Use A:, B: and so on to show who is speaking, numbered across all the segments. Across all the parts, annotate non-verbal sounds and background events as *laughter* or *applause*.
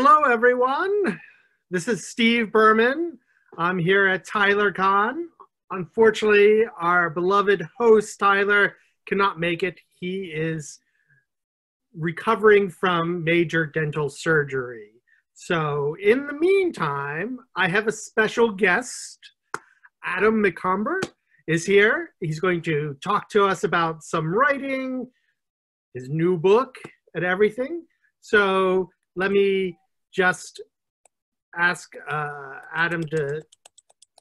A: Hello, everyone. This is Steve Berman. I'm here at TylerCon. Unfortunately, our beloved host, Tyler, cannot make it. He is recovering from major dental surgery. So, in the meantime, I have a special guest. Adam McOmber is here. He's going to talk to us about some writing, his new book, and everything. So, let me just ask uh, Adam to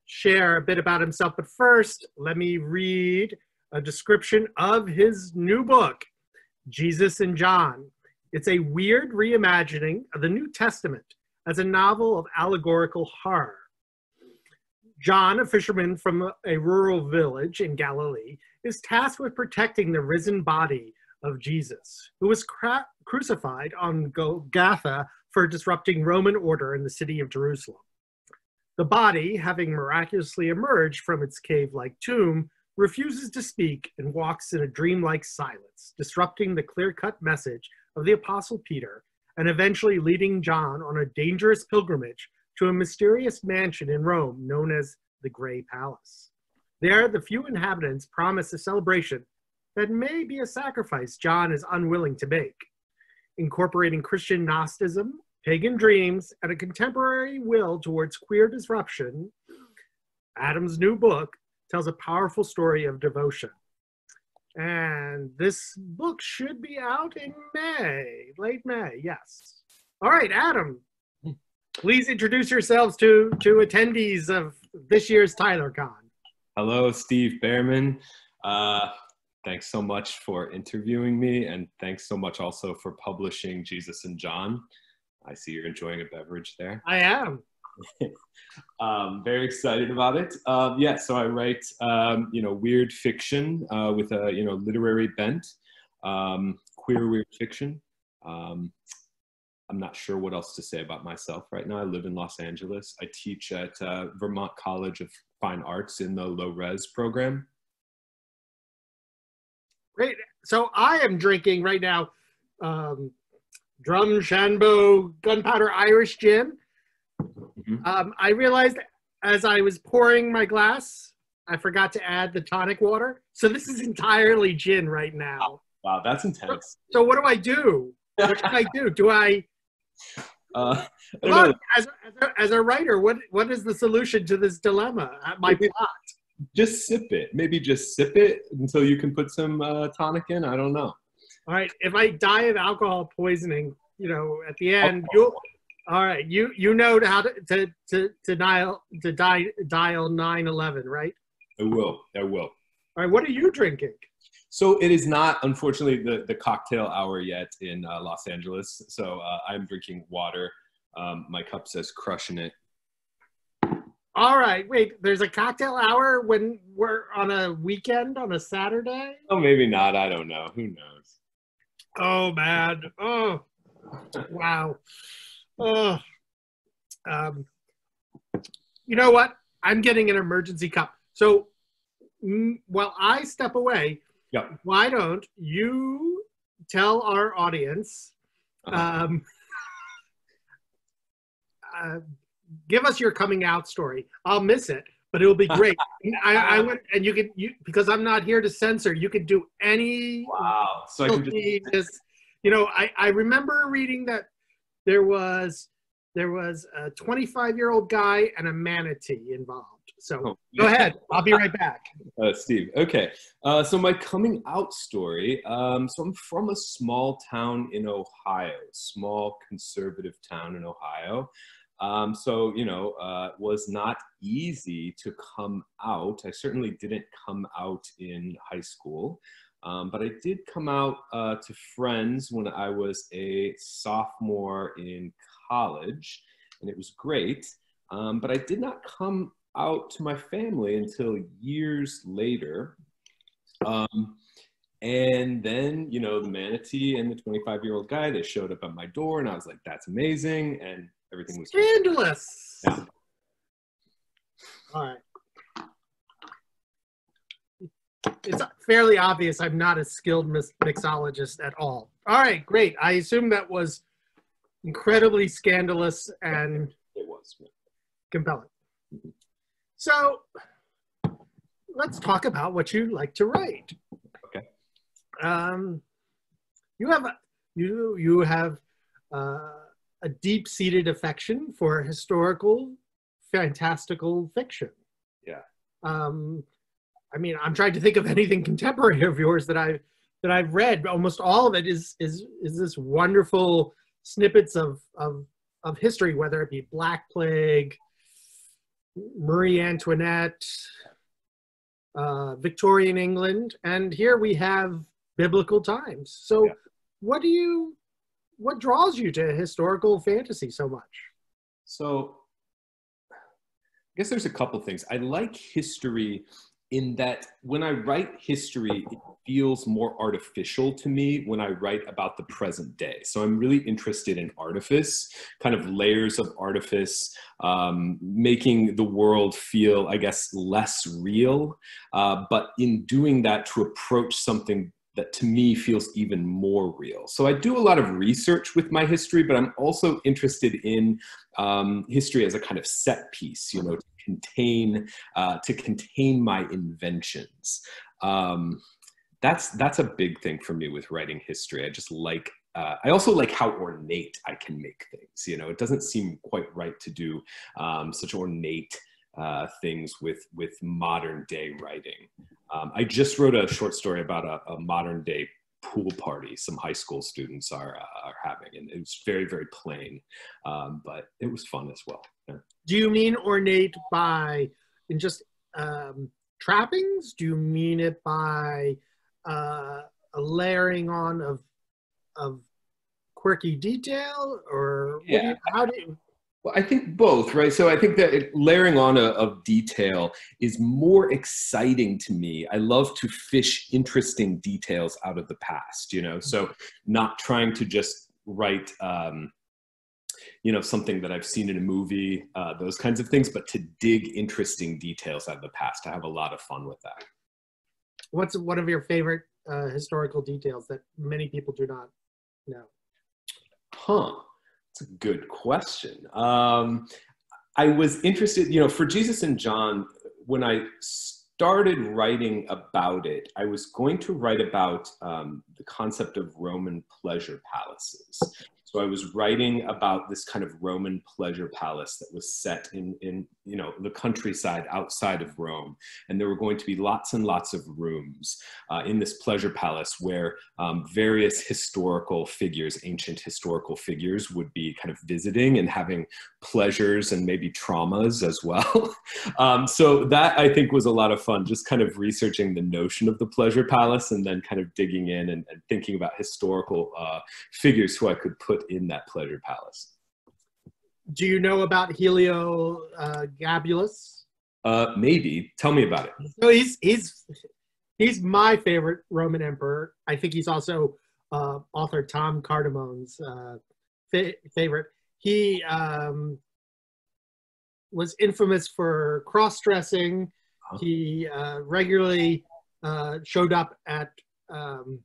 A: share a bit about himself. But first, let me read a description of his new book, Jesus and John. It's a weird reimagining of the New Testament as a novel of allegorical horror. John, a fisherman from a rural village in Galilee, is tasked with protecting the risen body of Jesus, who was crucified on Golgotha for disrupting Roman order in the city of Jerusalem. The body, having miraculously emerged from its cave like tomb, refuses to speak and walks in a dreamlike silence, disrupting the clear cut message of the Apostle Peter and eventually leading John on a dangerous pilgrimage to a mysterious mansion in Rome known as the Grey Palace. There, the few inhabitants promise a celebration that may be a sacrifice John is unwilling to make. Incorporating Christian Gnosticism, pagan dreams, and a contemporary will towards queer disruption, Adam's new book tells a powerful story of devotion. And this book should be out in May, late May, yes. All right, Adam, please introduce yourselves to, to attendees of this year's TylerCon.
B: Hello, Steve Berman. Uh, Thanks so much for interviewing me, and thanks so much also for publishing Jesus and John. I see you're enjoying a beverage there.
A: I am. *laughs*
B: um, very excited about it. Um, yeah, so I write, um, you know, weird fiction uh, with a, you know, literary bent, um, queer weird fiction. Um, I'm not sure what else to say about myself right now. I live in Los Angeles. I teach at uh, Vermont College of Fine Arts in the low res program.
A: Great. So I am drinking right now um, Drumshanbo Gunpowder Irish Gin. Mm-hmm. Um, I realized as I was pouring my glass, I forgot to add the tonic water. So this is entirely gin right now.
B: Wow, that's intense.
A: So, so what do I do? What can I do? Do I? Uh, Look, as, as, a, as a writer, what what is the solution to this dilemma? My plot
B: just sip it. Maybe just sip it until you can put some uh, tonic in. I don't know.
A: All right. If I die of alcohol poisoning, you know, at the end, oh. you'll. All right. You you know how to to to, to dial to die, dial nine eleven, right?
B: I will. I will. All
A: right. What are you drinking?
B: So it is not, unfortunately, the, the cocktail hour yet in uh, Los Angeles. So uh, I'm drinking water. Um, my cup says crushing it
A: all right, wait. There's a cocktail hour when we're on a weekend on a Saturday.
B: Oh, maybe not. I don't know. Who knows?
A: Oh man. Oh, wow. Oh, um, you know what? I'm getting an emergency cup. So mm, while I step away,
B: yep.
A: why don't you tell our audience? Uh-huh. Um, *laughs* uh, give us your coming out story. I'll miss it, but it'll be *laughs* great. I, I went and you can you because I'm not here to censor. You can do any.
B: Wow. So I can just...
A: just you know, I I remember reading that there was there was a 25 year old guy and a manatee involved. So oh, go ahead. I'll be right back. *laughs*
B: Uh, Steve. Okay. Uh, so my coming out story. Um, so I'm from a small town in Ohio, small conservative town in Ohio. Um, so, you know, uh, was not easy to come out. I certainly didn't come out in high school, um, but I did come out uh, to friends when I was a sophomore in college, and it was great. Um, but I did not come out to my family until years later. Um, and then, you know, the manatee and the 25 year old guy, they showed up at my door, and I was like, that's amazing. And everything was
A: scandalous. Yeah. All right. It's fairly obvious I'm not a skilled mixologist at all. All right, great. I assume that was incredibly scandalous and
B: It was. yeah.
A: compelling. So let's talk about what you like to write.
B: Okay.
A: Um, you have a- you you have uh, a deep-seated affection for historical, fantastical fiction.
B: Yeah.
A: Um, I mean, I'm trying to think of anything *laughs* contemporary of yours that I that I've read. Almost all of it is is is this wonderful snippets of of of history, whether it be Black Plague, Marie Antoinette, uh, Victorian England, and here we have biblical times. So,
B: Yeah.
A: what do you, what draws you to historical fantasy so much?
B: So I guess there's a couple things. I like history in that when I write history, it feels more artificial to me when I write about the present day. So I'm really interested in artifice, kind of layers of artifice, um, making the world feel, I guess, less real. Uh, but in doing that, to approach something that to me feels even more real. So I do a lot of research with my history, but I'm also interested in um, history as a kind of set piece, you know, to contain uh, to contain my inventions. Um, that's that's a big thing for me with writing history. I just like. Uh, I also like how ornate I can make things. You know, it doesn't seem quite right to do um, such ornate uh, things with with modern day writing. Um, I just wrote a short story about a, a modern day pool party some high school students are, uh, are having, and it was very very plain, um, but it was fun as well. Yeah.
A: Do you mean ornate by in just um, trappings? Do you mean it by uh, a layering on of of quirky detail, or what do you, how do you?
B: Well, I think both, right? So I think that it, layering on a, of detail is more exciting to me. I love to fish interesting details out of the past, you know. So not trying to just write, um, you know, something that I've seen in a movie, uh, those kinds of things, but to dig interesting details out of the past. I have a lot of fun with that.
A: What's one of your favorite uh, historical details that many people do not know?
B: Huh. That's a good question. Um, I was interested, you know, for Jesus and John, when I started writing about it, I was going to write about um, the concept of Roman pleasure palaces. So I was writing about this kind of Roman pleasure palace that was set in, in you know, the countryside outside of Rome. And there were going to be lots and lots of rooms uh, in this pleasure palace where um, various historical figures, ancient historical figures, would be kind of visiting and having pleasures and maybe traumas as well. *laughs* um, so that I think was a lot of fun, just kind of researching the notion of the pleasure palace and then kind of digging in and, and thinking about historical uh, figures who I could put in that pleasure palace.
A: Do you know about Helio uh, Gabulus?
B: Uh, maybe tell me about it.
A: So he's he's he's my favorite Roman emperor. I think he's also uh, author Tom Cardamone's uh, fa- favorite. He um, was infamous for cross-dressing.
B: Huh.
A: He uh, regularly uh, showed up at um,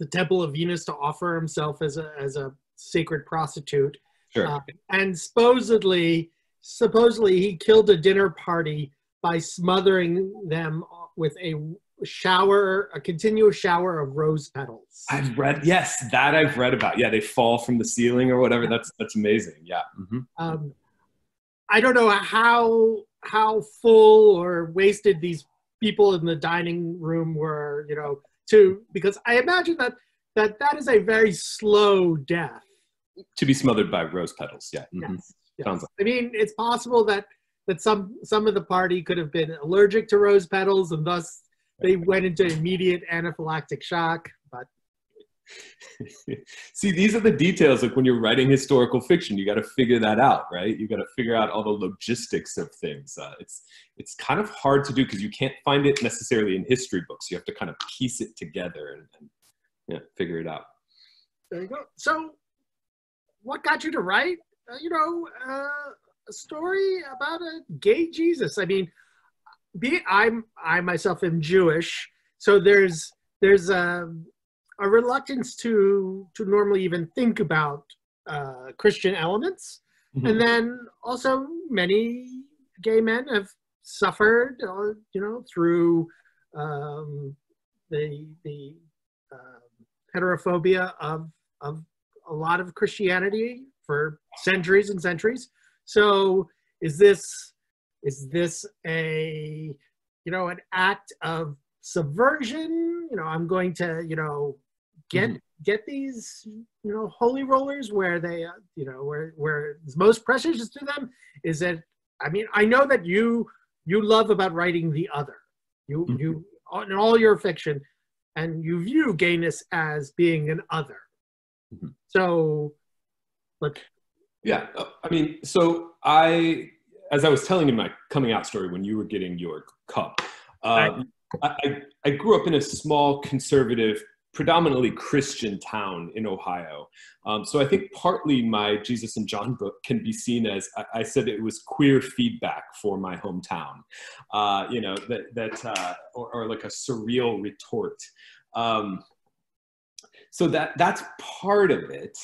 A: the Temple of Venus to offer himself as a as a sacred prostitute.
B: Sure.
A: Uh, and supposedly, supposedly he killed a dinner party by smothering them with a shower, a continuous shower of rose petals.
B: I've read yes, that I've read about. Yeah, they fall from the ceiling or whatever. That's that's amazing. Yeah. Mhm.
A: Um, I don't know how how full or wasted these people in the dining room were, you know, to because I imagine that that that is a very slow death.
B: To be smothered by rose petals. Yeah. mhm.
A: Yes. yes.
B: Sounds like-
A: I mean, it's possible that that some some of the party could have been allergic to rose petals, and thus they went into immediate anaphylactic shock. But *laughs*
B: See, these are the details. Like when you're writing historical fiction, you got to figure that out, right? You got to figure out all the logistics of things. Uh, it's it's kind of hard to do because you can't find it necessarily in history books. You have to kind of piece it together and, and yeah, figure it out.
A: there you go. So, what got you to write? Uh, you know, uh, a story about a gay Jesus. I mean, be I'm I myself am Jewish, so there's there's a a reluctance to to normally even think about uh, Christian elements,
B: Mhm.
A: and then also many gay men have suffered, uh, you know, through um, the the um heterophobia of of a lot of Christianity for centuries and centuries. So, is this is this a you know an act of subversion? You know, I'm going to you know get
B: Mhm.
A: get these you know holy rollers where they uh, you know where where it's most precious to them is that I mean I know that you you love about writing the other you
B: Mhm.
A: you in all your fiction and you view gayness as being an other
B: Mhm.
A: so but
B: Yeah, uh, I mean, so I, as I was telling you my coming out story when you were getting your cup, uh, I, I, I grew up in a small conservative, predominantly Christian town in Ohio. Um, so I think partly my Jesus and John book can be seen as I, I said it was queer feedback for my hometown, uh, you know, that that uh, or, or like a surreal retort. Um, so that that's part of it.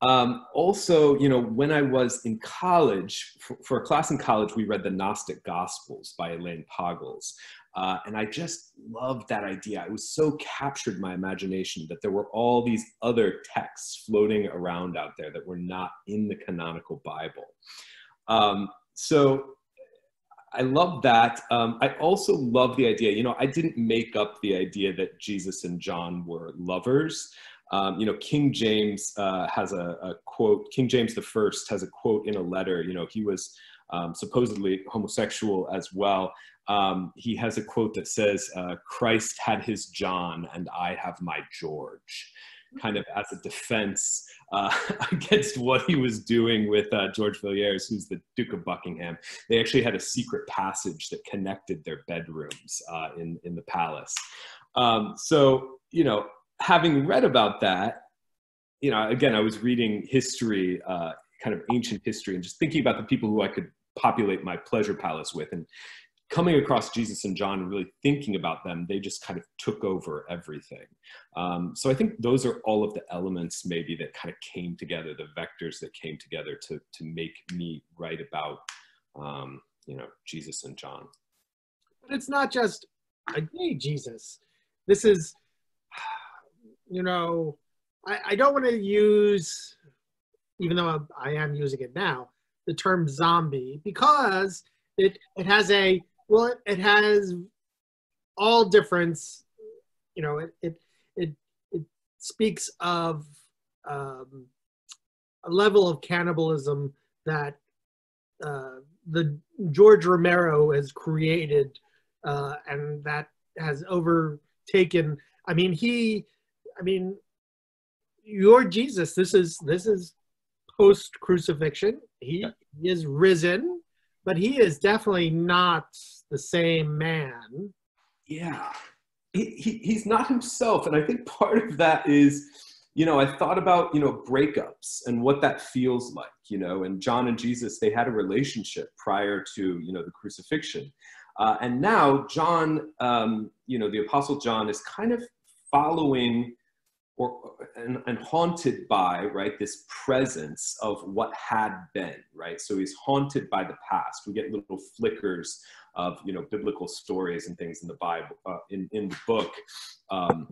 B: Um, also, you know, when I was in college, for, for, a class in college, we read the Gnostic Gospels by Elaine Pagels. Uh, and I just loved that idea. It was so captured my imagination that there were all these other texts floating around out there that were not in the canonical Bible. Um, so I love that. Um, I also love the idea, you know, I didn't make up the idea that Jesus and John were lovers. Um, you know, King James uh, has a, a, quote, King James the First has a quote in a letter, you know, he was um, supposedly homosexual as well. Um, he has a quote that says, uh, Christ had his John and I have my George, kind of as a defense uh, *laughs* against what he was doing with uh, George Villiers, who's the Duke of Buckingham. They actually had a secret passage that connected their bedrooms uh, in, in the palace. Um, so, you know, having read about that, you know, again, I was reading history, uh, kind of ancient history, and just thinking about the people who I could populate my pleasure palace with, and coming across Jesus and John and really thinking about them, they just kind of took over everything. Um, so I think those are all of the elements maybe that kind of came together, the vectors that came together to to make me write about, um, you know, Jesus and John.
A: But it's not just a gay Jesus. This is you know, I, I don't want to use, even though I am using it now, the term zombie because it, it has a, well, it, it has all difference, you know, it, it, it, it speaks of um, a level of cannibalism that uh, the George Romero has created uh, and that has overtaken, I mean, he, I mean, your Jesus. This is this is post crucifixion. He, he is risen, but he is definitely not the same man.
B: Yeah, he, he, he's not himself, and I think part of that is, you know, I thought about you know breakups and what that feels like, you know, and John and Jesus they had a relationship prior to you know the crucifixion, uh, and now John, um, you know, the Apostle John is kind of following or and, and, haunted by right this presence of what had been right? So he's haunted by the past. We get little flickers of you know biblical stories and things in the bible uh, in, in the book. Um,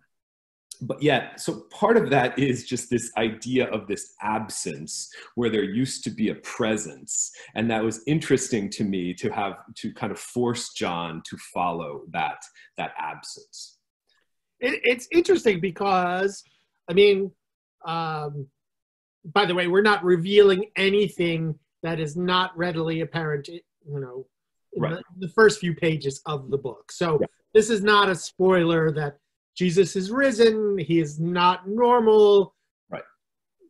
B: but yet so part of that is just this idea of this absence where there used to be a presence. And that was interesting to me to have to kind of force john to follow that that absence.
A: It, it's interesting because I mean, um, by the way, we're not revealing anything that is not readily apparent, you know, in
B: right.
A: the, the, first few pages of the book. So
B: yeah.
A: this is not a spoiler that Jesus is risen. He is not normal.
B: Right.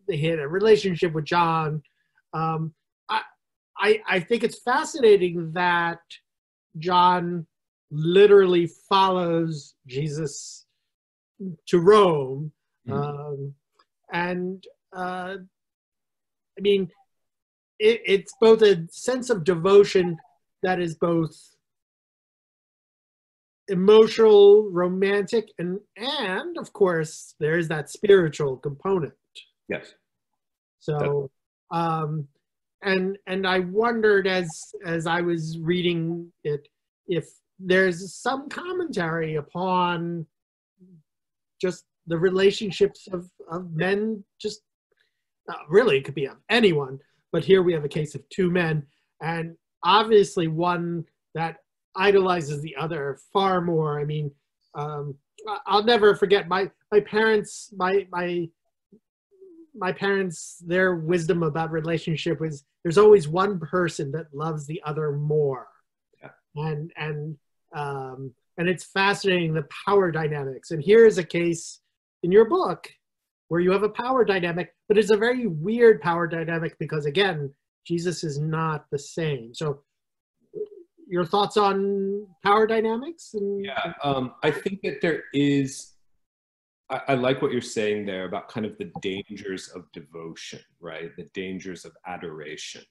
A: They had a relationship with John. Um, I, I, I think it's fascinating that John literally follows Jesus to Rome
B: Mm-hmm.
A: um, and uh, I mean, it, it's both a sense of devotion that is both emotional, romantic, and and of course there's that spiritual component.
B: Yes.
A: So, um, and and I wondered as as I was reading it if there's some commentary upon just the relationships of, of men just really it could be of anyone but here we have a case of two men and obviously one that idolizes the other far more. I mean um, i'll never forget my my parents my my my parents their wisdom about relationship was there's always one person that loves the other more. Yeah. and and um, and it's fascinating the power dynamics. And here is a case in your book where you have a power dynamic but it's a very weird power dynamic because again jesus is not the same. So your thoughts on power dynamics? And,
B: yeah um, i think that there is I, I, like what you're saying there about kind of the dangers of devotion, right? The dangers of adoration.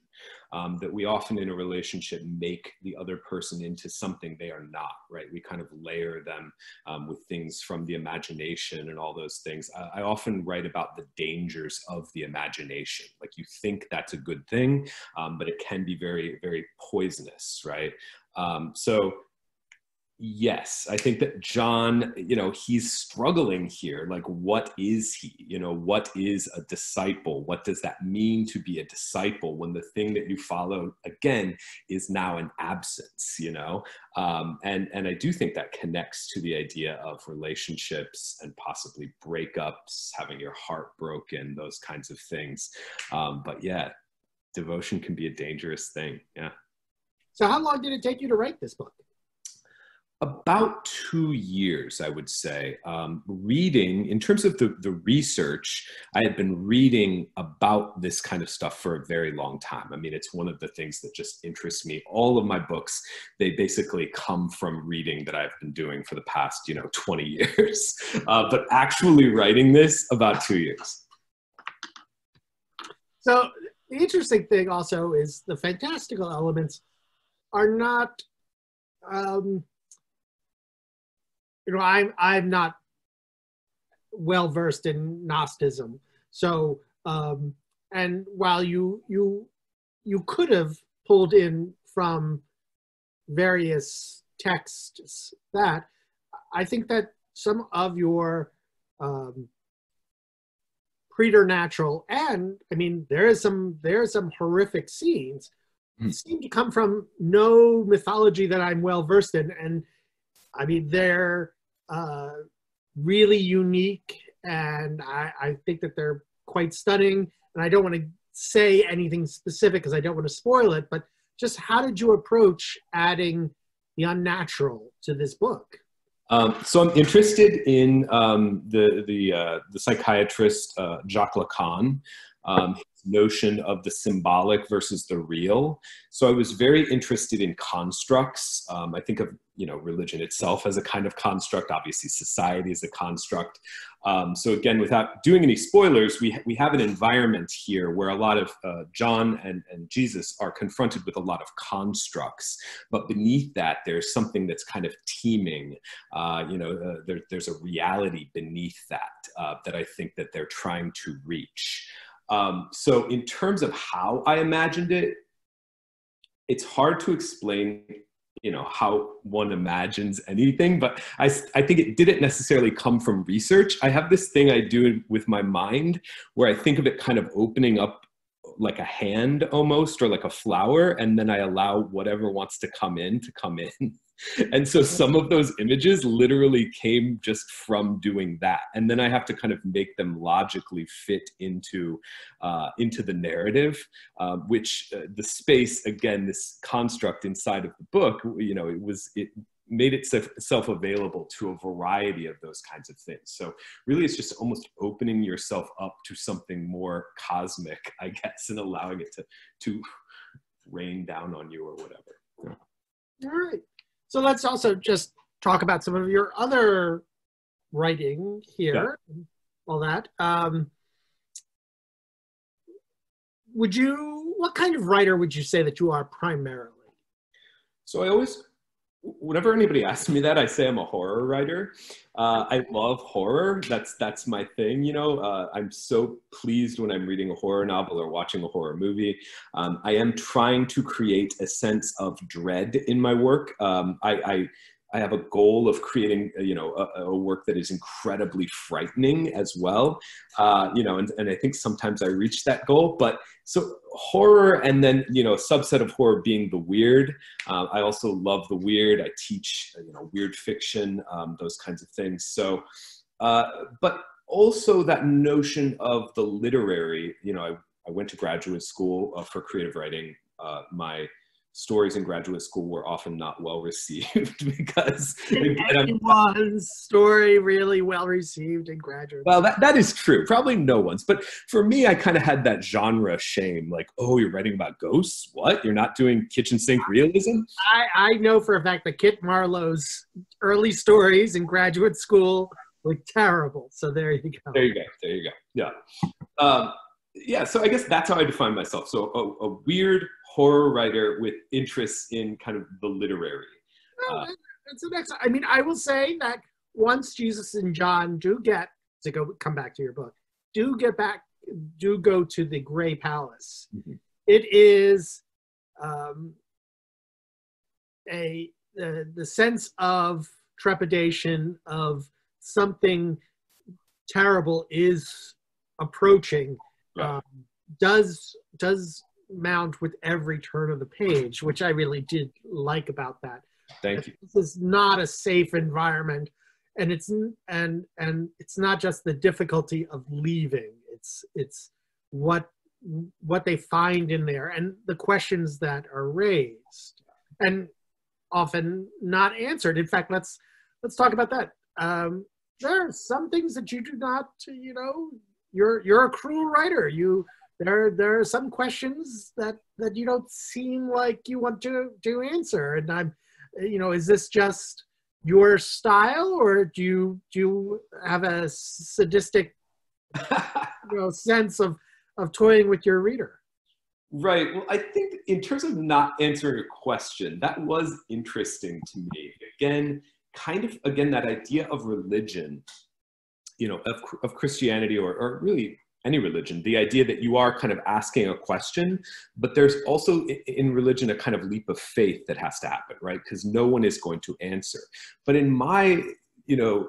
B: Um, that we often in a relationship make the other person into something they are not, right? We kind of layer them um, with things from the imagination and all those things. I, I, often write about the dangers of the imagination. Like you think that's a good thing, um, but it can be very, very poisonous, right? Um, so yes i think that john you know he's struggling here like what is he? You know what is a disciple? What does that mean to be a disciple when the thing that you follow again is now an absence you know? Um, and and i do think that connects to the idea of relationships and possibly breakups having your heart broken those kinds of things. Um, but yeah devotion can be a dangerous thing yeah.
A: So how long did it take you to write this book
B: about two years, I would say. Um, reading, in terms of the, the research, I had been reading about this kind of stuff for a very long time. I mean, it's one of the things that just interests me. All of my books, they basically come from reading that I've been doing for the past, you know, 20 *laughs* years. Uh, but actually writing this, about two years.
A: So the interesting thing also is the fantastical elements are not um, you know, I'm I'm not well versed in Gnosticism, so um, and while you you you could have pulled in from various texts that I think that some of your um, preternatural and I mean there is some there are some horrific scenes mm. seem to come from no mythology that I'm well versed in and I mean they're uh, really unique, and I, I think that they're quite stunning. And I don't want to say anything specific because I don't want to spoil it, but just how did you approach adding the unnatural to this book?
B: Um, so I'm interested in um, the the uh, the psychiatrist uh, Jacques Lacan. Um, notion of the symbolic versus the real. So I was very interested in constructs. Um, I think of you know religion itself as a kind of construct. Obviously, society is a construct. Um, so again, without doing any spoilers, we we have an environment here where a lot of uh, John and, and Jesus are confronted with a lot of constructs, but beneath that, there's something that's kind of teeming. Uh, you know, uh, there, there's a reality beneath that uh, that I think that they're trying to reach. Um, so in terms of how I imagined it, it's hard to explain you know how one imagines anything but I, I think it didn't necessarily come from research. I have this thing i do with my mind where i think of it kind of opening up like a hand almost or like a flower and then i allow whatever wants to come in to come in *laughs* and so some of those images literally came just from doing that and then i have to kind of make them logically fit into uh, into the narrative uh, which uh, the space again this construct inside of the book you know it was it made itself available to a variety of those kinds of things. So really it's just almost opening yourself up to something more cosmic, *laughs* I guess, and allowing it to to rain down on you or whatever.
A: Yeah. All right. So let's also just talk about some of your other writing here, yeah. all that. Um, would you, what kind of writer would you say that you are primarily?
B: So I always whenever anybody asks me that, I say I'm a horror writer. Uh, I love horror. That's that's my thing. You know, uh, I'm so pleased when I'm reading a horror novel or watching a horror movie. Um, I am trying to create a sense of dread in my work. Um, I, I I have a goal of creating, uh, you know, a, a work that is incredibly frightening as well. Uh, you know, and, and I think sometimes I reach that goal. But so horror, and then you know, a subset of horror being the weird. Uh, I also love the weird. I teach, uh, you know, weird fiction, um, those kinds of things. So, uh, but also that notion of the literary. You know, I, I went to graduate school uh, for creative writing. my stories in graduate school were often not well received *laughs* because *laughs*
A: anyone's story really well received in graduate
B: well that, that is true. Probably no one's. But for me i kind of had that genre shame like oh you're writing about ghosts? What? You're not doing kitchen sink realism?
A: I, I know for a fact that kit marlowe's early stories in graduate school were terrible. So there you go.
B: There you go. There you go. Yeah. Um, yeah so i guess that's how i define myself. So a, a weird horror writer with interests in kind of the literary.
A: Oh, uh, that's an excellent. I mean, I will say that once Jesus and John do get to go come back to your book, do get back, do go to the Gray Palace. Mm-hmm. It is um, a the, the sense of trepidation of something terrible is approaching. Right. Um, does does mount with every turn of the page, which I really did like about that.
B: Thank you.
A: This is not a safe environment, and it's and and it's not just the difficulty of leaving. It's it's what what they find in there and the questions that are raised and often not answered. In fact, let's let's talk about that. Um, there are some things that you do not, you know, you're you're a cruel writer. You there there are some questions that that you don't seem like you want to to answer. And i'm you know is this just your style or do you do you have a sadistic *laughs* you know sense of of toying with your reader?
B: Right. Well i think in terms of not answering a question that was interesting to me. Again kind of again that idea of religion you know of, of christianity or, or really any religion. The idea that you are kind of asking a question but there's also in religion a kind of leap of faith that has to happen right? Because no one is going to answer. But in my you know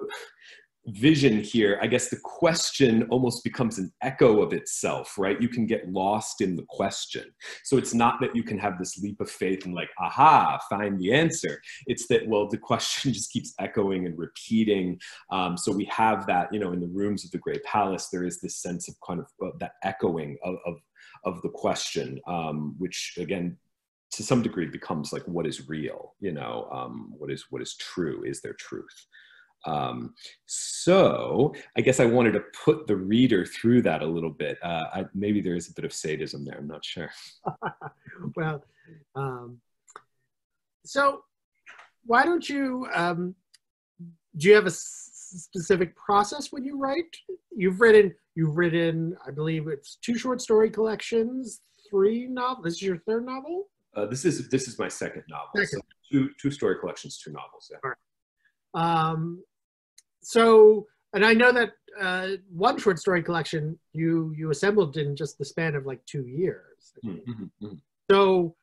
B: vision here, I guess the question almost becomes an echo of itself, right? You can get lost in the question. So it's not that you can have this leap of faith and like, aha, find the answer. It's that, well, the question *laughs* just keeps echoing and repeating. Um, so we have that, you know, in the rooms of the Gray Palace, there is this sense of kind of uh, that echoing of, of, of the question, um, which again, to some degree becomes like what is real you know um, what is what is true is there truth um, so I guess I wanted to put the reader through that a little bit. Uh, I, maybe there is a bit of sadism there. I'm not sure. *laughs*
A: well, um, so why don't you? Um, do you have a specific process when you write? You've written. You've written. I believe it's two short story collections, three novels. This is your third novel.
B: Uh, this is this is my second novel. Second. So two two story collections, two novels. Yeah.
A: Um, so, and I know that uh, one short story collection you you assembled in just the span of like two years. Mm-hmm. So,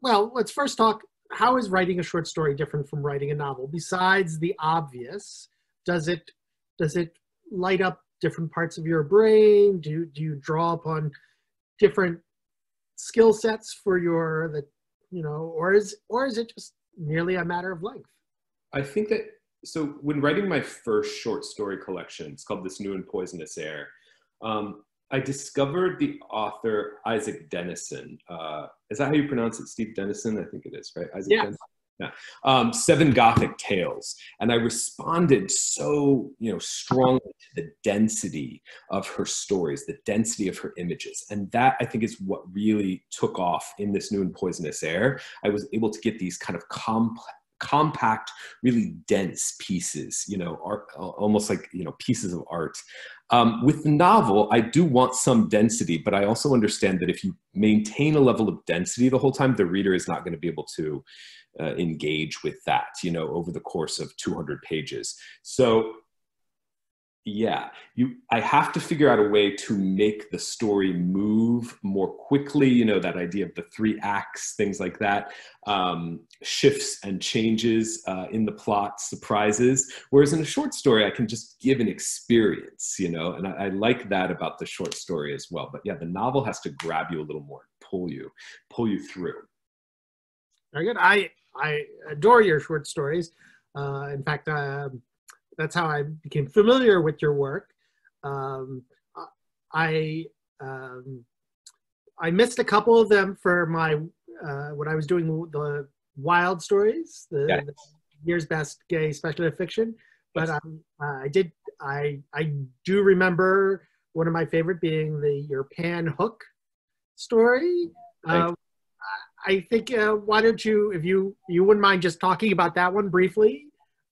A: well, let's first talk. How is writing a short story different from writing a novel? Besides the obvious, does it does it light up different parts of your brain? Do do you draw upon different skill sets for your that you know, or is or is it just merely a matter of length?
B: I think that so when writing my first short story collection, it's called This New and Poisonous Air. Um, I discovered the author Isak Dinesen. Uh, is that how you pronounce it, Steve Dinesen? I think it is, right?
A: Isak yeah.
B: Yeah. Um, Seven Gothic Tales, and I responded so you know strongly to the density of her stories, the density of her images, and that I think is what really took off in this new and poisonous air. I was able to get these kind of complex compact, really dense pieces, you know, art, almost like, you know, pieces of art. Um, with the novel, I do want some density, but I also understand that if you maintain a level of density the whole time, the reader is not going to be able to uh, engage with that, you know, over the course of 200 pages. So yeah you i have to figure out a way to make the story move more quickly you know that idea of the three acts things like that um, shifts and changes uh, in the plot surprises. Whereas in a short story i can just give an experience you know and I, I like that about the short story as well. But yeah the novel has to grab you a little more pull you pull you through.
A: Very good. I i adore your short stories. Uh, in fact um, that's how I became familiar with your work. Um, I um, I missed a couple of them for my uh, when I was doing the wild stories, the, yeah. the year's best gay speculative fiction. But um, uh, I did I I do remember one of my favorite being the your Pan Hook story. Uh, I think uh, why don't you, if you you wouldn't mind just talking about that one briefly?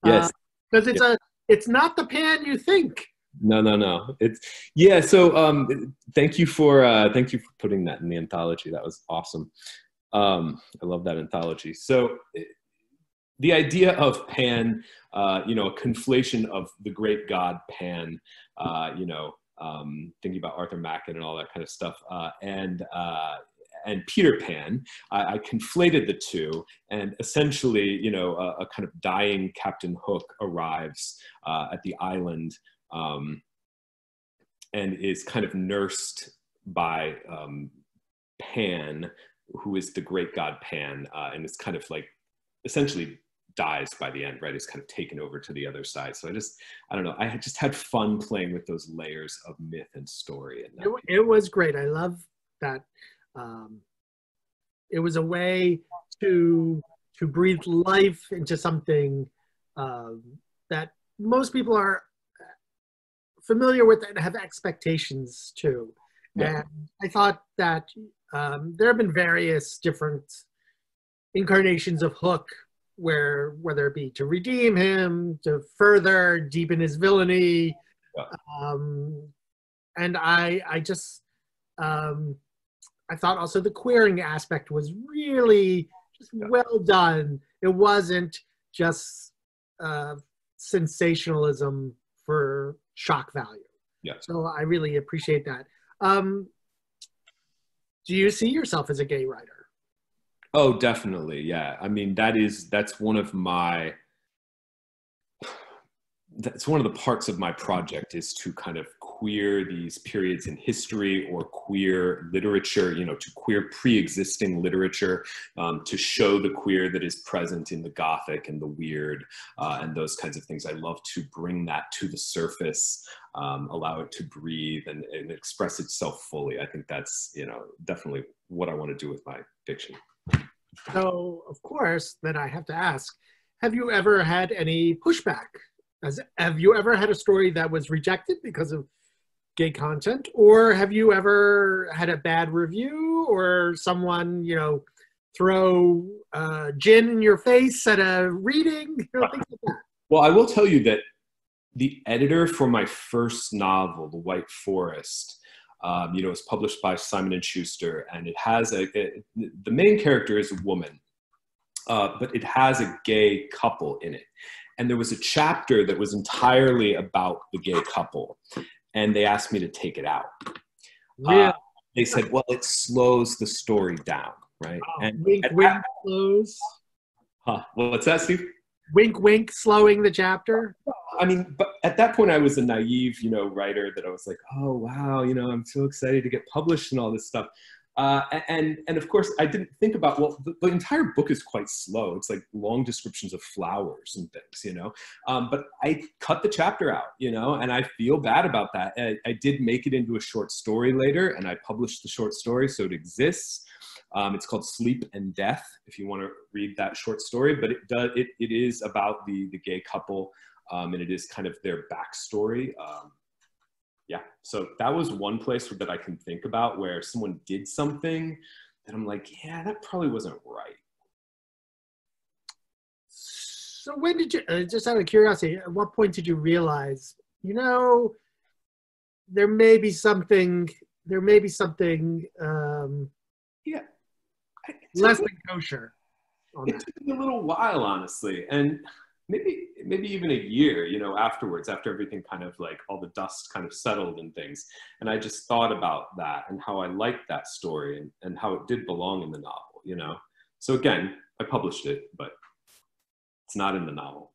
B: Yes,
A: because uh, it's a it's not the pan you think.
B: No, no, no. It's yeah. So um, thank you for uh, thank you for putting that in the anthology. That was awesome. Um, I love that anthology. So the idea of Pan, uh, you know, a conflation of the great god Pan, uh, you know, um, thinking about Arthur Machen and all that kind of stuff, uh, and uh, and Peter Pan. I, I, conflated the two, and essentially, you know, a, a kind of dying Captain Hook arrives uh, at the island um, and is kind of nursed by um, Pan, who is the great god Pan, uh, and it's kind of like essentially dies by the end, right? Is kind of taken over to the other side. So I just, I don't know, I just had fun playing with those layers of myth and story. And
A: it, it was great. I love that um, it was a way to to breathe life into something um, that most people are familiar with and have expectations to. Yeah. And I thought that um, there have been various different incarnations of Hook, where whether it be to redeem him, to further deepen his villainy, yeah. um, and I I just um, I thought also the queering aspect was really just well done. It wasn't just uh, sensationalism for shock value.
B: Yeah.
A: So I really appreciate that. Um, do you see yourself as a gay writer?
B: Oh, definitely. Yeah. I mean, that is that's one of my *sighs* that's one of the parts of my project is to kind of queer these periods in history or queer literature, you know, to queer pre-existing literature, um, to show the queer that is present in the Gothic and the weird uh, and those kinds of things. I love to bring that to the surface, um, allow it to breathe and, and express itself fully. I think that's, you know, definitely what I want to do with my fiction.
A: So, of course, then I have to ask, have you ever had any pushback? Has, have you ever had a story that was rejected because of gay content or have you ever had a bad review or someone you know throw uh, gin in your face at a reading? *laughs* You know, like
B: well i will tell you that the editor for my first novel the white forest um, you know was published by simon and schuster and it has a, a the main character is a woman uh, but it has a gay couple in it. And there was a chapter that was entirely about the gay couple and they asked me to take it out. Yeah. Uh, they said, well, it slows the story down, right?
A: Oh, and wink, wink, that, slows.
B: Huh? What's that, Steve?
A: Wink, wink, slowing the chapter.
B: I mean, but at that point, I was a naive, you know, writer that I was like, oh wow, you know, I'm so excited to get published and all this stuff. Uh, and and of course, I didn't think about well, the, the, entire book is quite slow. It's like long descriptions of flowers and things, you know. Um, but I cut the chapter out, you know, and I feel bad about that. I, I, did make it into a short story later, and I published the short story, so it exists. Um, it's called Sleep and Death. If you want to read that short story, but it does it, it is about the the gay couple, um, and it is kind of their backstory. Um, yeah so that was one place that i can think about where someone did something that i'm like yeah that probably wasn't right
A: So when did you? Uh, just out of curiosity, at what point did you realize? You know, there may be something. There may be something. Um,
B: yeah,
A: less than kosher.
B: It took me a little while, honestly, and maybe maybe even a year, you know, afterwards, after everything kind of like all the dust kind of settled and things, and I just thought about that and how I liked that story and, and how it did belong in the novel, you know. So again, I published it, but it's not in the novel.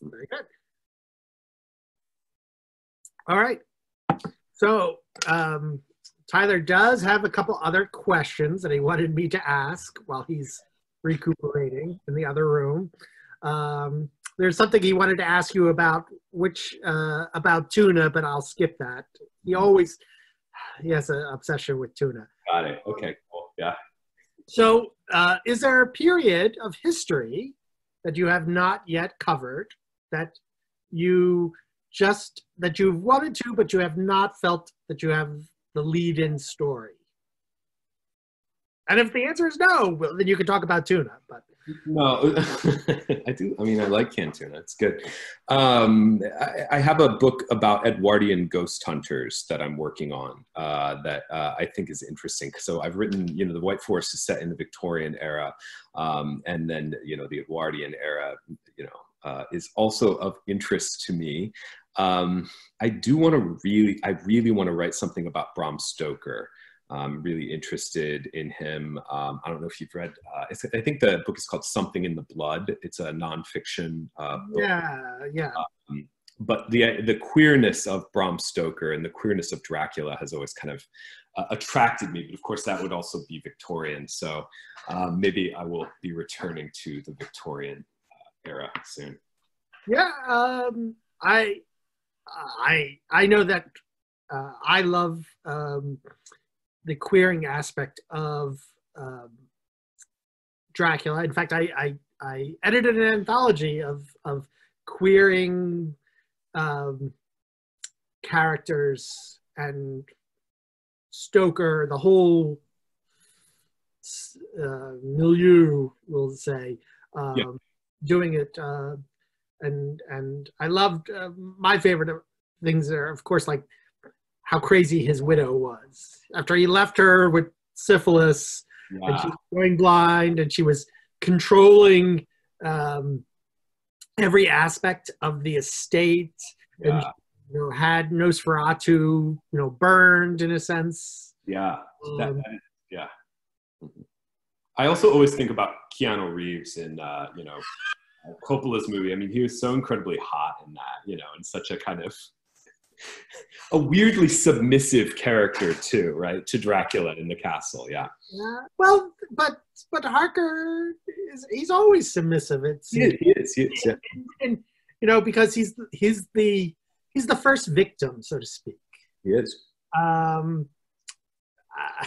A: Very good. All right. So um, Tyler does have a couple other questions that he wanted me to ask while he's recuperating in the other room. Um, there's something he wanted to ask you about, which uh, about tuna, but I'll skip that. He always he has an obsession with tuna.
B: Got it. Okay. Cool. Yeah.
A: So, uh, is there a period of history that you have not yet covered that you just that you've wanted to, but you have not felt that you have the lead-in story? And if the answer is no, well, then you can talk about tuna. But
B: no, *laughs* I do. I mean, I like canned tuna. It's good. Um, I, I, have a book about Edwardian ghost hunters that I'm working on uh, that uh, I think is interesting. So I've written, you know, the White Forest is set in the Victorian era, um, and then you know the Edwardian era, you know, uh, is also of interest to me. Um, I do want to really, I really want to write something about Bram Stoker. I'm really interested in him. Um, I don't know if you've read. Uh, I think the book is called Something in the Blood. It's a nonfiction uh, book.
A: Yeah, yeah.
B: Um, but the the queerness of Bram Stoker and the queerness of Dracula has always kind of uh, attracted me. But of course, that would also be Victorian. So um, maybe I will be returning to the Victorian uh, era soon.
A: Yeah, um, I I I know that uh, I love. Um, the queering aspect of um, Dracula. In fact, I, I, I edited an anthology of of queering um, characters and Stoker, the whole uh, milieu, we'll say, um, yeah. doing it. Uh, and and I loved uh, my favorite things are, of course, like how crazy his widow was after he left her with syphilis yeah. and she was going blind and she was controlling um, every aspect of the estate yeah. and you know had Nosferatu you know burned in a sense.
B: Yeah, um, that, that is, yeah. I also always think about Keanu Reeves in uh, you know Coppola's movie. I mean, he was so incredibly hot in that, you know, in such a kind of a weirdly submissive character too, right? To Dracula in the castle, yeah.
A: Yeah. Well, but but Harker is he's always submissive. It's
B: he is, he is, he is yeah.
A: and, and, you know because he's he's the he's the first victim, so to speak.
B: He is.
A: Um. Uh,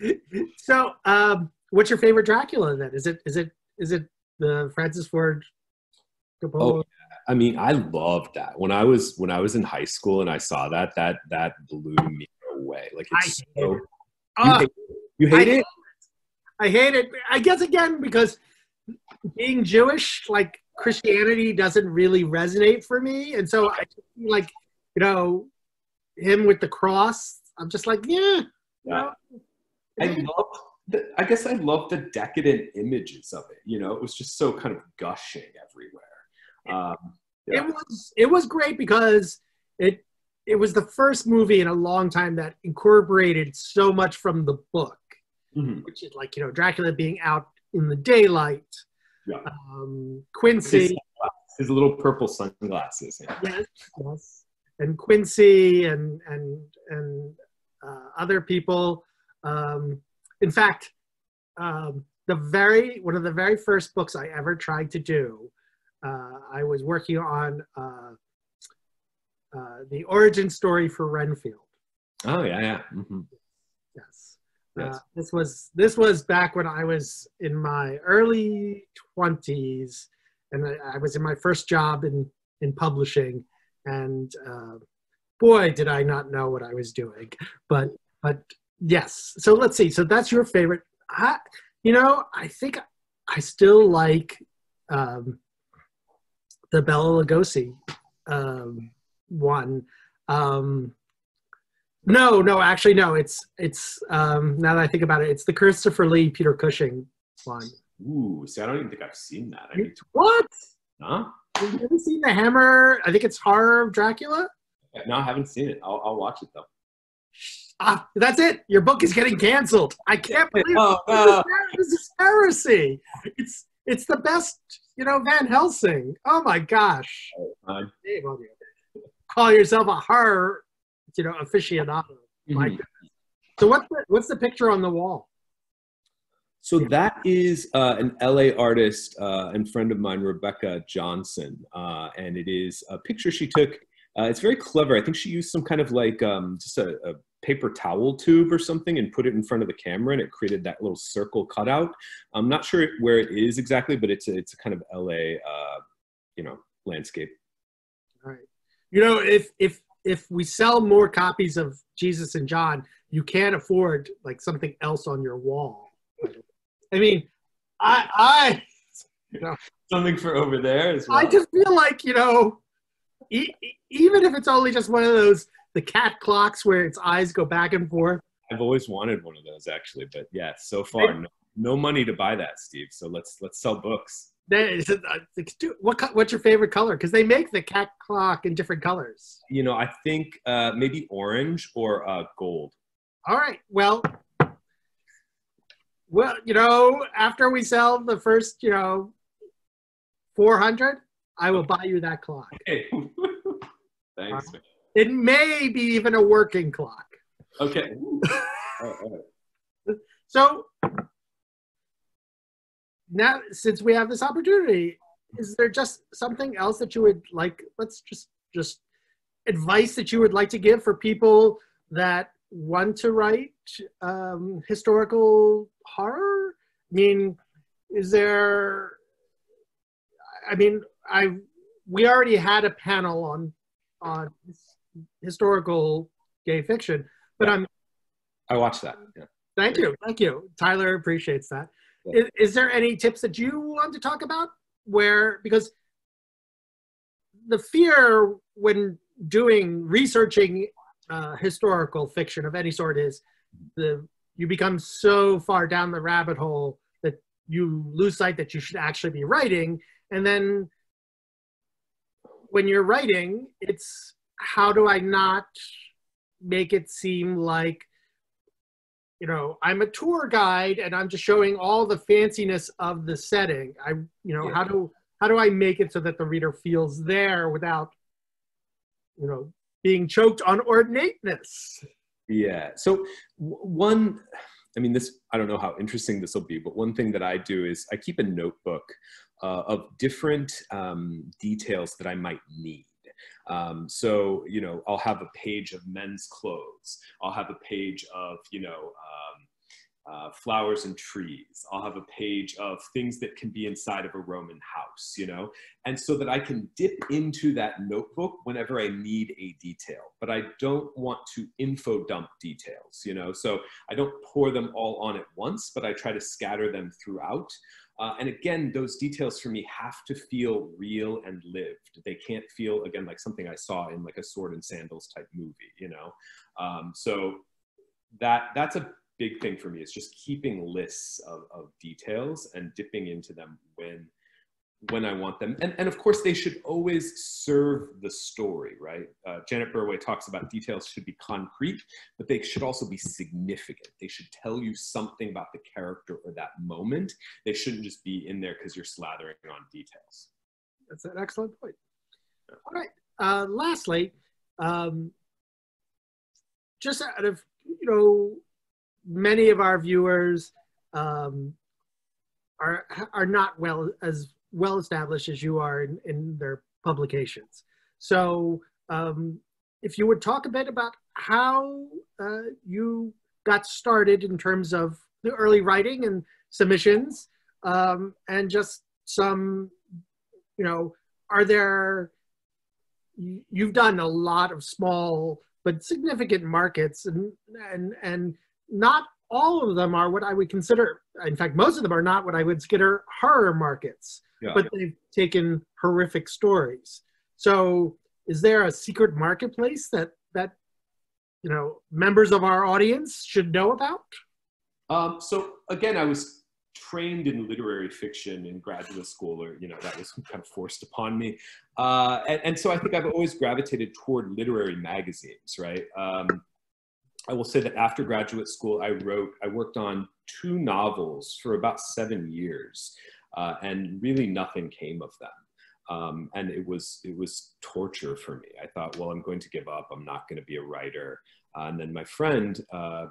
A: *laughs* so, um, what's your favorite Dracula then? Is it is it is it the Francis Ford
B: Coppola? Oh, I mean, I loved that when I was when I was in high school and I saw that that that blew me away. Like it's I so. It. You, uh, hate, you hate I, it?
A: I hate it. I guess again because being Jewish, like Christianity, doesn't really resonate for me, and so I like you know him with the cross. I'm just like, yeah. yeah.
B: I love. The, I guess I love the decadent images of it. You know, it was just so kind of gushing everywhere. Um,
A: yeah. It was it was great because it it was the first movie in a long time that incorporated so much from the book, mm-hmm. which is like you know Dracula being out in the daylight, yeah. um, Quincey, his,
B: little purple sunglasses,
A: yeah. yes, yes, and Quincey and and and uh, other people. Um, in fact, um, the very one of the very first books I ever tried to do I was working on uh, uh, the origin story for Renfield.
B: Oh yeah, yeah. Mm-hmm.
A: Yes. yes. this was this was back when I was in my early twenties, and I, I, was in my first job in in publishing, and boy, did I not know what I was doing. But but yes. So let's see. So that's your favorite. I, you know, I think I still like um, the Bela Lugosi um, one. Um, no, no, actually, no. It's it's um, now that I think about it, it's the Christopher Lee Peter Cushing one.
B: Ooh, see, I don't even think I've seen that. I need to.
A: What?
B: Huh?
A: Have you ever seen the Hammer? I think it's Horror of Dracula.
B: No, I haven't seen it. I'll, I'll watch it though.
A: Ah, that's it. Your book is getting canceled. I can't *laughs* believe
B: Oh,
A: this,
B: no.
A: is, this is heresy. It's it's the best, you know, Van Helsing. Oh my gosh.
B: Uh,
A: you Call yourself a horror, you know, aficionado.
B: Mhm.
A: goodness. So what's the, what's the picture on the wall?
B: So that is uh, an LA artist uh, and friend of mine, Rebecca Johnson, uh, and it is a picture she took. Uh, it's very clever. I think she used some kind of like um, just a, a paper towel tube or something and put it in front of the camera, and it created that little circle cutout. I'm not sure where it is exactly, but it's a, it's a kind of LA, uh, you know, landscape.
A: All right. You know, if if if we sell more copies of Jesus and John, you can't afford like something else on your wall. I mean, I I you know,
B: Something for over there as well.
A: I just feel like you know, e- e- even if it's only just one of those the cat clocks where its eyes go back and forth.
B: I've always wanted one of those actually, but yeah, so far no, no money to buy that, Steve. So let's let's sell books.
A: Is, uh, what what's your favorite color? Because they make the cat clock in different colors.
B: You know, I think uh, maybe orange or uh, gold.
A: All right. Well, well, you know, after we sell the first, you know, four hundred, I will buy you that clock.
B: Okay. *laughs* Thanks.
A: It may be even a working clock.
B: Okay. All right, *laughs* all right.
A: So now, since we have this opportunity, is there just something else that you would like? Let's just just advice that you would like to give for people that want to write um, historical horror. I mean, is there? I mean, I we already had a panel on on historical gay fiction, but I'm
B: I watched that. Yeah.
A: Thank you, thank you. Tyler appreciates that.
B: Yeah.
A: Is, is there any tips that you want to talk about where because the fear when doing researching uh, historical fiction of any sort is the you become so far down the rabbit hole that you lose sight that you should actually be writing and then when you're writing it's how do i not make it seem like you know i'm a tour guide and i'm just showing all the fanciness of the setting i you know
B: Yeah.
A: how do how do i make it so that the reader feels there without you know being choked on ornateness
B: Yeah. So one, I mean, this I don't know how interesting this will be, but one thing that I do is I keep a notebook uh, of different um, details that I might need. Um, so you know, I'll have a page of men's clothes. I'll have a page of you know. Um, uh, flowers and trees. I'll have a page of things that can be inside of a Roman house, you know, and so that I can dip into that notebook whenever I need a detail. But I don't want to info dump details, you know, so I don't pour them all on at once, but I try to scatter them throughout. Uh, and again, those details for me have to feel real and lived. They can't feel again like something I saw in like a sword and sandals type movie, you know. Um, so that that's a big thing for me is just keeping lists of, of details and dipping into them when when I want them. And, and of course, they should always serve the story, right? Uh, Janet Burroway talks about details should be concrete, but they should also be significant. They should tell you something about the character or that moment. They shouldn't just be in there because you're slathering on details.
A: that's an excellent point all right uh, lastly um, just out of you know many of our viewers um, are are not well as well established as you are in, in their publications. So, um, if you would talk a bit about how uh, you got started in terms of the early writing and submissions, um, and just some, you know, are there? you- You've done a lot of small but significant markets, and and and not all of them are what I would consider. In fact, most of them are not what I would consider horror markets.
B: Yeah.
A: but they've taken horrific stories. So, is there a secret marketplace that that you know members of our audience should know about?
B: Um, so again, I was trained in literary fiction in graduate school, or you know, that was kind of forced upon me. Uh, and, and, so I think I've always gravitated toward literary magazines, right? Um, I will say that after graduate school, I wrote, I worked on two novels for about seven years, uh, and really nothing came of them. Um, and it was it was torture for me. I thought, well, I'm going to give up. I'm not going to be a writer. Uh, and then my friend uh,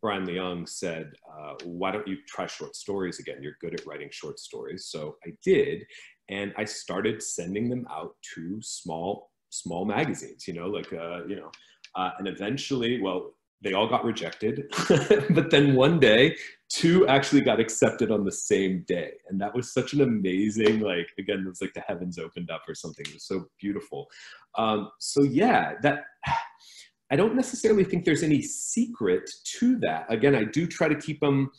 B: Brian Leung said, uh, why don't you try short stories again? You're good at writing short stories. So I did. And I started sending them out to small, small magazines, you know, like, uh, you know, uh, and eventually, well, they all got rejected. *laughs* but then one day, two actually got accepted on the same day. And that was such an amazing, like, again, it was like the heavens opened up or something. It was so beautiful. Um, so yeah, that *sighs* I don't necessarily think there's any secret to that. Again, I do try to keep them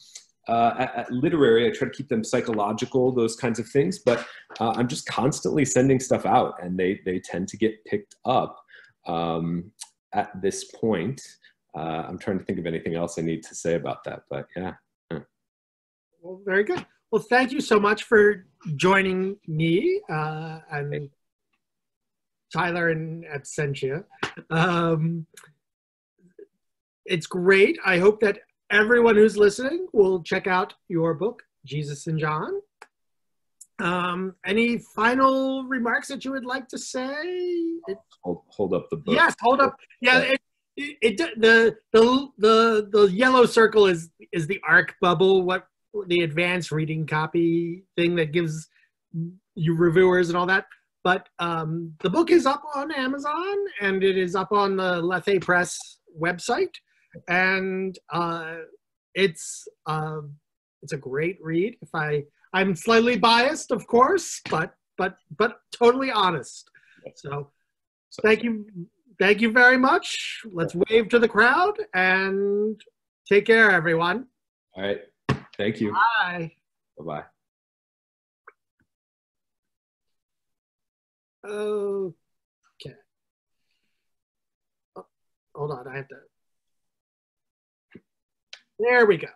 B: uh, at, at literary. I try to keep them psychological, those kinds of things. But uh, I'm just constantly sending stuff out, and they they tend to get picked up. Um, at this point, uh, I'm trying to think of anything else I need to say about that. But yeah.
A: Well, very good. Well, thank you so much for joining me uh, and Tyler and Absentia. Um, it's great. I hope that everyone who's listening will check out your book, Jesus and John. Um, any final remarks that you would like to say? It,
B: hold, hold up the book.
A: Yes, hold up. Yeah, it, it, it, the the the the yellow circle is is the arc bubble. What the advanced reading copy thing that gives you reviewers and all that. But um, the book is up on Amazon and it is up on the Lethe Press website, and uh, it's uh, it's a great read. If I I'm slightly biased, of course, but but but totally honest. So thank you, thank you very much. Let's wave to the crowd and take care, everyone.
B: All right. Thank you.
A: Bye.
B: Bye bye.
A: Okay. Oh, hold on, I have to. There we go.